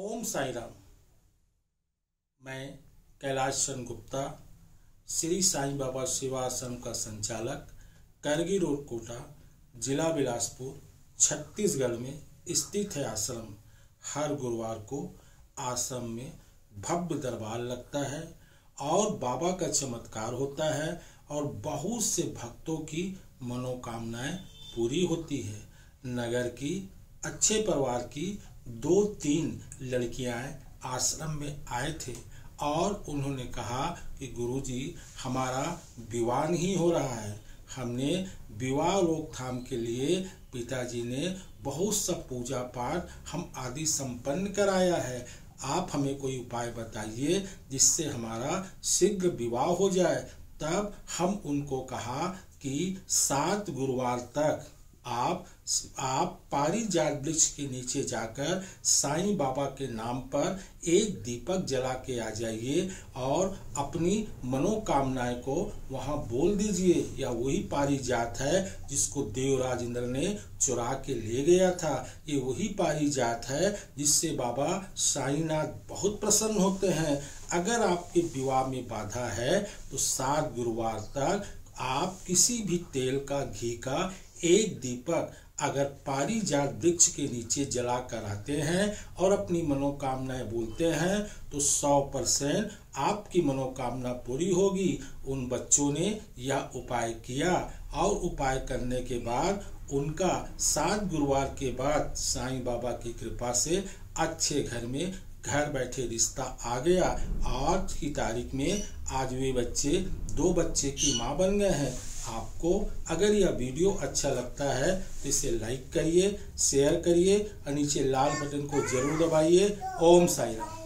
ओम साई राम मैं कैलाश चंद गुप्ता, श्री साईं बाबा सेवा आश्रम का संचालक, करगी रोड कोटा, जिला बिलासपुर, छत्तीसगढ़ में स्थित है आश्रम। हर गुरुवार को आश्रम में भव्य दरबार लगता है और बाबा का चमत्कार होता है और बहुत से भक्तों की मनोकामनाएँ पूरी होती है। नगर की अच्छे परिवार की दो तीन लड़कियाँ आश्रम में आए थे और उन्होंने कहा कि गुरुजी, हमारा विवाह नहीं हो रहा है। हमने विवाह रोकथाम के लिए पिताजी ने बहुत सा पूजा पाठ हम आदि संपन्न कराया है। आप हमें कोई उपाय बताइए जिससे हमारा शीघ्र विवाह हो जाए? तब हम उनको कहा कि सात गुरुवार तक आप आप पारिजात वृक्ष के नीचे जाकर साईं बाबा के नाम पर एक दीपक जला के आ जाइए और अपनी मनोकामनाएँ को वहाँ बोल दीजिए। या वही पारिजात है जिसको देवराज इंद्र ने चुरा के ले गया था। ये वही पारिजात है जिससे बाबा साईनाथ बहुत प्रसन्न होते हैं। अगर आपके विवाह में बाधा है तो सात गुरुवार तक आप किसी भी तेल का, घी का एक दीपक अगर पारिजात वृक्ष के नीचे जला कर आते हैं और अपनी मनोकामनाएँ बोलते हैं तो सौ परसेंट आपकी मनोकामना पूरी होगी। उन बच्चों ने यह उपाय किया और उपाय करने के बाद उनका सात गुरुवार के बाद साईं बाबा की कृपा से अच्छे घर में घर बैठे रिश्ता आ गया। आज की तारीख में आज वे बच्चे दो बच्चे की माँ बन गए हैं। आपको अगर यह वीडियो अच्छा लगता है तो इसे लाइक करिए शेयर करिए, और नीचे लाल बटन को ज़रूर दबाइए। ओम साई राम